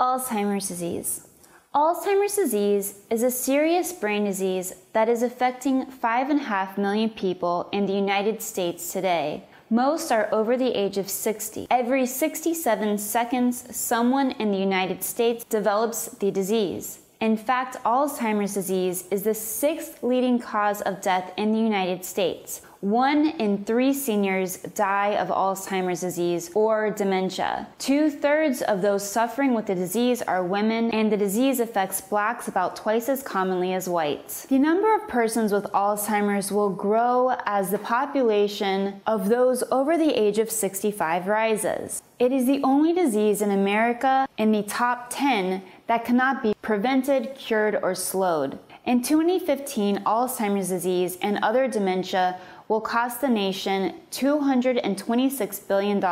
Alzheimer's disease. Alzheimer's disease is a serious brain disease that is affecting 5.5 million people in the United States today. Most are over the age of 60. Every 67 seconds, someone in the United States develops the disease. In fact, Alzheimer's disease is the sixth leading cause of death in the United States. One in three seniors die of Alzheimer's disease or dementia. Two thirds of those suffering with the disease are women, and the disease affects blacks about twice as commonly as whites. The number of persons with Alzheimer's will grow as the population of those over the age of 65 rises. It is the only disease in America in the top 10 that cannot be prevented, cured, or slowed. In 2015, Alzheimer's disease and other dementia will cost the nation $226 billion,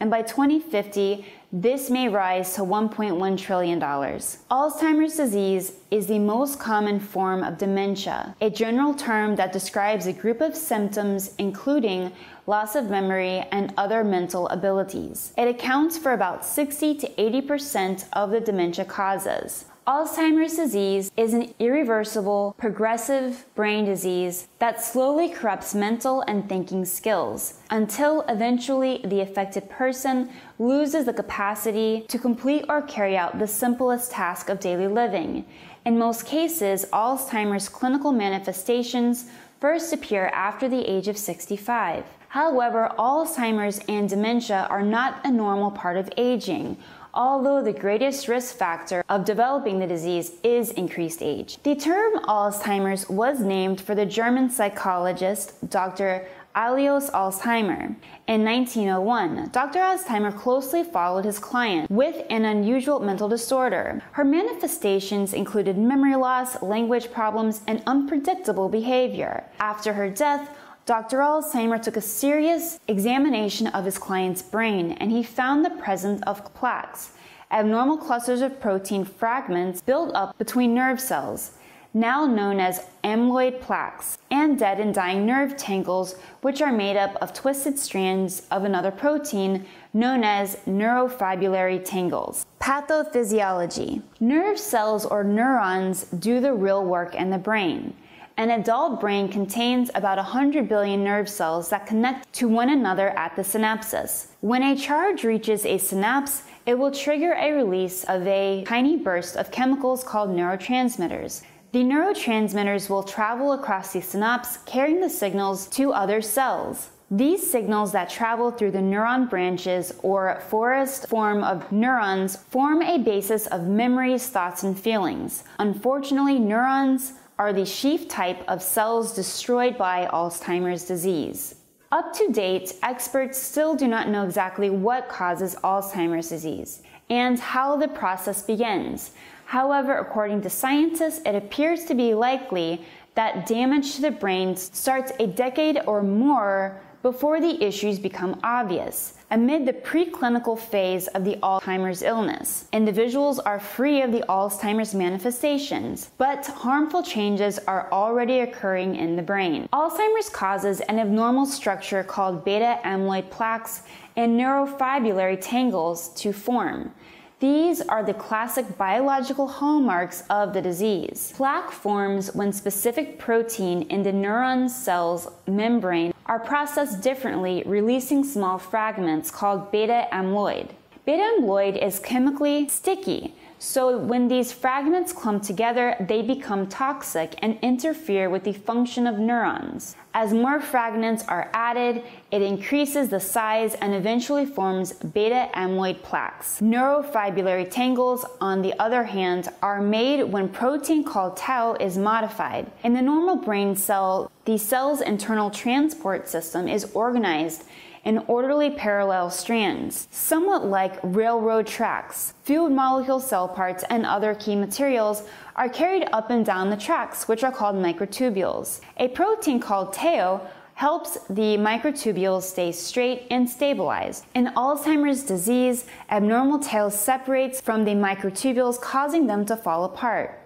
and by 2050, this may rise to $1.1 trillion. Alzheimer's disease is the most common form of dementia, a general term that describes a group of symptoms including loss of memory and other mental abilities. It accounts for about 60 to 80% of the dementia causes. Alzheimer's disease is an irreversible, progressive brain disease that slowly corrupts mental and thinking skills until eventually the affected person loses the capacity to complete or carry out the simplest task of daily living. In most cases, Alzheimer's clinical manifestations first appear after the age of 65. However, Alzheimer's and dementia are not a normal part of aging although the greatest risk factor of developing the disease is increased age. The term Alzheimer's was named for the German psychologist Dr. Alois Alzheimer. In 1901, Dr. Alzheimer closely followed his client with an unusual mental disorder. Her manifestations included memory loss, language problems, and unpredictable behavior. After her death, Dr. Alzheimer took a serious examination of his client's brain and he found the presence of plaques, abnormal clusters of protein fragments built up between nerve cells, now known as amyloid plaques, and dead and dying nerve tangles, which are made up of twisted strands of another protein known as neurofibrillary tangles. Pathophysiology Nerve cells or neurons do the real work in the brain. An adult brain contains about 100 billion nerve cells that connect to one another at the synapses. When a charge reaches a synapse, it will trigger a release of a tiny burst of chemicals called neurotransmitters. The neurotransmitters will travel across the synapse, carrying the signals to other cells. These signals that travel through the neuron branches or forest form of neurons form a basis of memories, thoughts, and feelings. Unfortunately, neurons are the sheath type of cells destroyed by Alzheimer's disease. Up to date, experts still do not know exactly what causes Alzheimer's disease and how the process begins. However, according to scientists, it appears to be likely that damage to the brain starts a decade or more before the issues become obvious. Amid the preclinical phase of the Alzheimer's illness, individuals are free of the Alzheimer's manifestations, but harmful changes are already occurring in the brain. Alzheimer's causes an abnormal structure called beta amyloid plaques and neurofibrillary tangles to form. These are the classic biological hallmarks of the disease. Plaque forms when specific protein in the neuron cell's membrane are processed differently, releasing small fragments called beta amyloid. Beta amyloid is chemically sticky, so when these fragments clump together, they become toxic and interfere with the function of neurons. As more fragments are added, it increases the size and eventually forms beta amyloid plaques. Neurofibrillary tangles, on the other hand, are made when protein called tau is modified. In the normal brain cell, the cell's internal transport system is organized in orderly parallel strands, somewhat like railroad tracks. Fluid molecule cell parts and other key materials are carried up and down the tracks, which are called microtubules. A protein called tau helps the microtubules stay straight and stabilized. In Alzheimer's disease, abnormal tau separates from the microtubules, causing them to fall apart.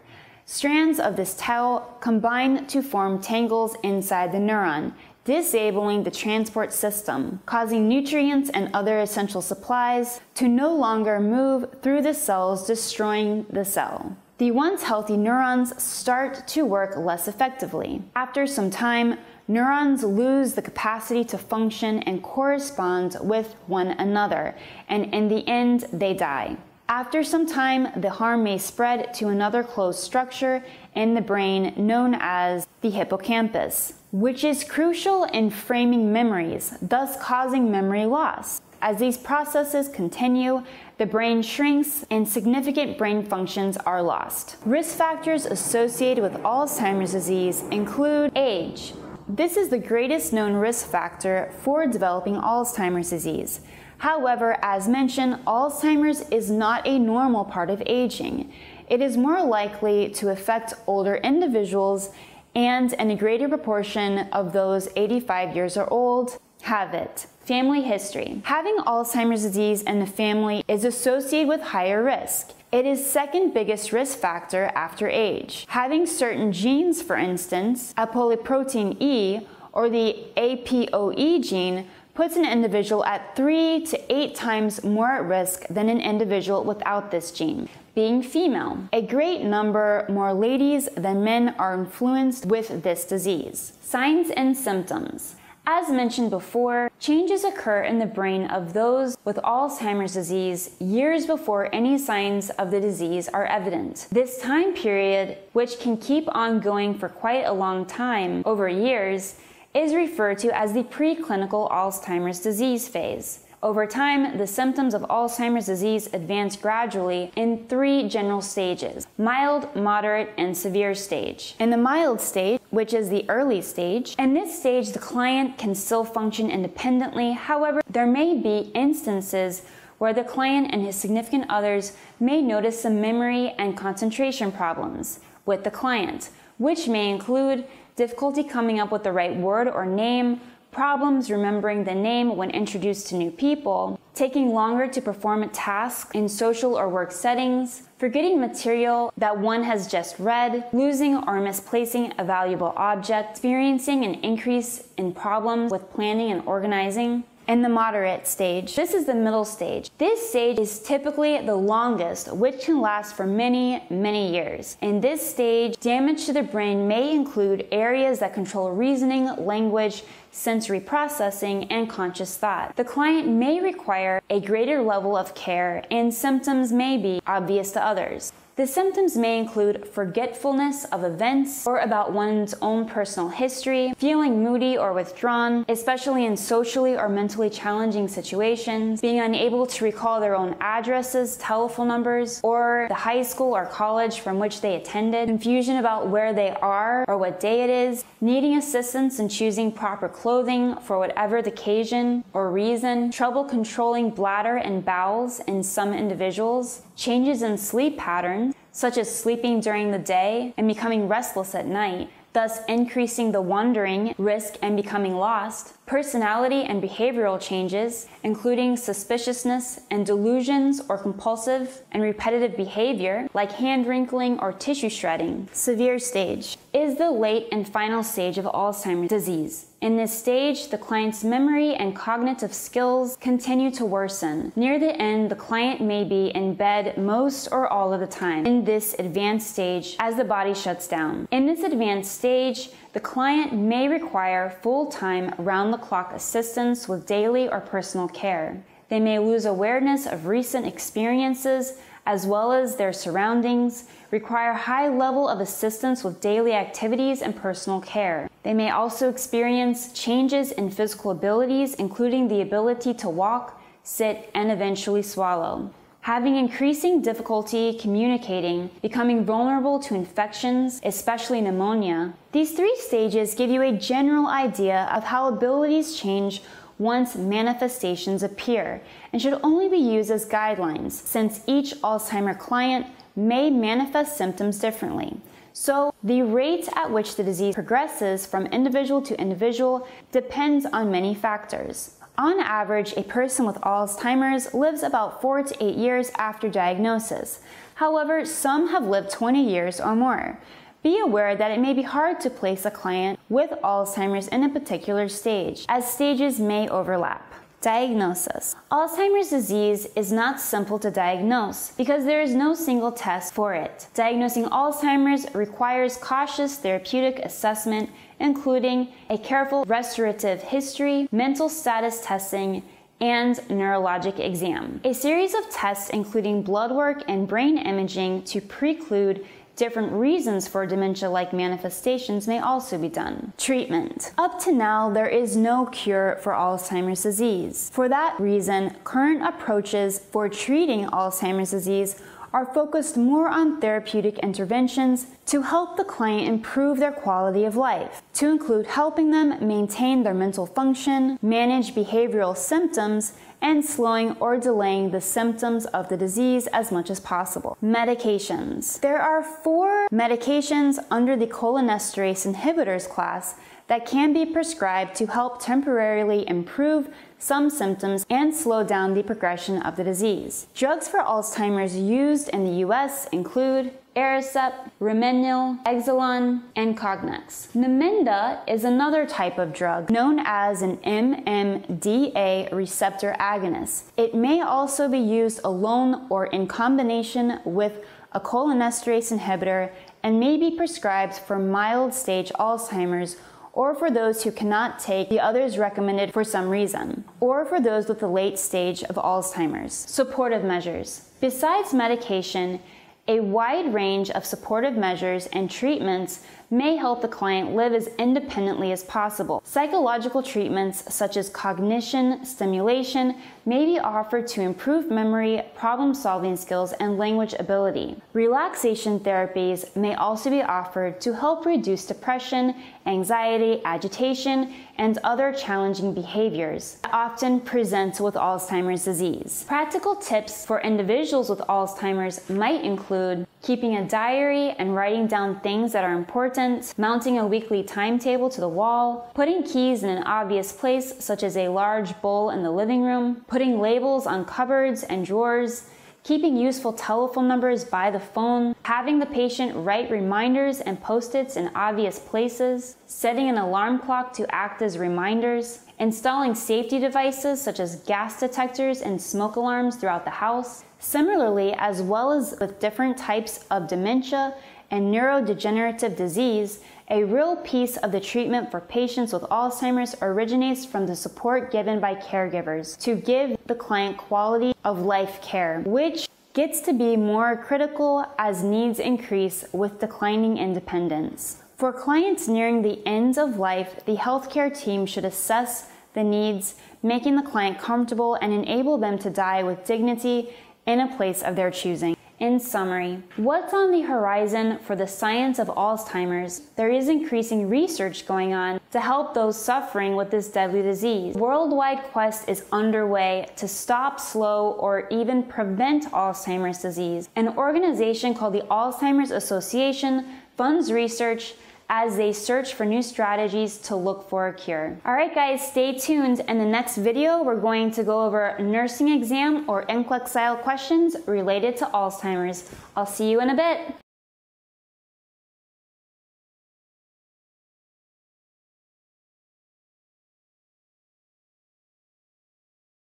Strands of this tau combine to form tangles inside the neuron, disabling the transport system, causing nutrients and other essential supplies to no longer move through the cells, destroying the cell the once healthy neurons start to work less effectively. After some time, neurons lose the capacity to function and correspond with one another, and in the end, they die. After some time, the harm may spread to another closed structure in the brain known as the hippocampus, which is crucial in framing memories, thus causing memory loss. As these processes continue, the brain shrinks and significant brain functions are lost. Risk factors associated with Alzheimer's disease include age. This is the greatest known risk factor for developing Alzheimer's disease. However, as mentioned, Alzheimer's is not a normal part of aging. It is more likely to affect older individuals and in a greater proportion of those 85 years or old have it. Family history. Having Alzheimer's disease in the family is associated with higher risk. It is second biggest risk factor after age. Having certain genes, for instance, apolipoprotein E or the APOE gene puts an individual at 3 to 8 times more at risk than an individual without this gene. Being female, a great number more ladies than men are influenced with this disease. Signs and symptoms. As mentioned before, changes occur in the brain of those with Alzheimer's disease years before any signs of the disease are evident. This time period, which can keep on going for quite a long time, over years, is referred to as the preclinical Alzheimer's disease phase. Over time, the symptoms of Alzheimer's disease advance gradually in three general stages mild, moderate, and severe stage. In the mild stage, which is the early stage, in this stage, the client can still function independently. However, there may be instances where the client and his significant others may notice some memory and concentration problems with the client, which may include difficulty coming up with the right word or name, problems remembering the name when introduced to new people, taking longer to perform a task in social or work settings, forgetting material that one has just read, losing or misplacing a valuable object, experiencing an increase in problems with planning and organizing, in the moderate stage. This is the middle stage. This stage is typically the longest, which can last for many, many years. In this stage, damage to the brain may include areas that control reasoning, language, sensory processing, and conscious thought. The client may require a greater level of care, and symptoms may be obvious to others. The symptoms may include forgetfulness of events or about one's own personal history, feeling moody or withdrawn, especially in socially or mentally challenging situations, being unable to recall their own addresses, telephone numbers, or the high school or college from which they attended, confusion about where they are or what day it is, needing assistance in choosing proper clothing for whatever the occasion or reason, trouble controlling bladder and bowels in some individuals, changes in sleep patterns, such as sleeping during the day and becoming restless at night, thus increasing the wandering risk and becoming lost, personality and behavioral changes, including suspiciousness and delusions or compulsive and repetitive behavior like hand wrinkling or tissue shredding. Severe stage is the late and final stage of Alzheimer's disease. In this stage, the client's memory and cognitive skills continue to worsen. Near the end, the client may be in bed most or all of the time in this advanced stage as the body shuts down. In this advanced stage, the client may require full-time, round-the-clock assistance with daily or personal care. They may lose awareness of recent experiences as well as their surroundings, require high level of assistance with daily activities and personal care. They may also experience changes in physical abilities, including the ability to walk, sit, and eventually swallow. Having increasing difficulty communicating, becoming vulnerable to infections, especially pneumonia. These three stages give you a general idea of how abilities change once manifestations appear and should only be used as guidelines since each Alzheimer client may manifest symptoms differently. So, the rate at which the disease progresses from individual to individual depends on many factors. On average, a person with Alzheimer's lives about 4 to 8 years after diagnosis. However, some have lived 20 years or more. Be aware that it may be hard to place a client with Alzheimer's in a particular stage, as stages may overlap. Diagnosis Alzheimer's disease is not simple to diagnose because there is no single test for it. Diagnosing Alzheimer's requires cautious therapeutic assessment, including a careful restorative history, mental status testing, and neurologic exam. A series of tests, including blood work and brain imaging, to preclude Different reasons for dementia like manifestations may also be done. Treatment. Up to now, there is no cure for Alzheimer's disease. For that reason, current approaches for treating Alzheimer's disease are focused more on therapeutic interventions to help the client improve their quality of life, to include helping them maintain their mental function, manage behavioral symptoms, and slowing or delaying the symptoms of the disease as much as possible. Medications. There are four medications under the cholinesterase inhibitors class that can be prescribed to help temporarily improve some symptoms and slow down the progression of the disease. Drugs for Alzheimer's used in the US include Aricept, Reminyl, Exelon, and Cognex. Namenda is another type of drug known as an NMDA receptor agonist. It may also be used alone or in combination with a cholinesterase inhibitor and may be prescribed for mild stage Alzheimer's or for those who cannot take the others recommended for some reason, or for those with a late stage of Alzheimer's. Supportive measures. Besides medication, a wide range of supportive measures and treatments may help the client live as independently as possible. Psychological treatments such as cognition stimulation may be offered to improve memory, problem solving skills, and language ability. Relaxation therapies may also be offered to help reduce depression, anxiety, agitation, and other challenging behaviors that often present with Alzheimer's disease. Practical tips for individuals with Alzheimer's might include keeping a diary and writing down things that are important, mounting a weekly timetable to the wall, putting keys in an obvious place, such as a large bowl in the living room, putting labels on cupboards and drawers, keeping useful telephone numbers by the phone, having the patient write reminders and post its in obvious places, setting an alarm clock to act as reminders, installing safety devices such as gas detectors and smoke alarms throughout the house. Similarly, as well as with different types of dementia and neurodegenerative disease, a real piece of the treatment for patients with Alzheimer's originates from the support given by caregivers to give the client quality of life care, which gets to be more critical as needs increase with declining independence. For clients nearing the end of life, the healthcare team should assess the needs, making the client comfortable and enable them to die with dignity in a place of their choosing. In summary, what's on the horizon for the science of Alzheimer's? There is increasing research going on to help those suffering with this deadly disease. Worldwide quest is underway to stop, slow, or even prevent Alzheimer's disease. An organization called the Alzheimer's Association funds research as they search for new strategies to look for a cure. Alright guys, stay tuned. In the next video, we're going to go over nursing exam or NCLEX style questions related to Alzheimer's. I'll see you in a bit.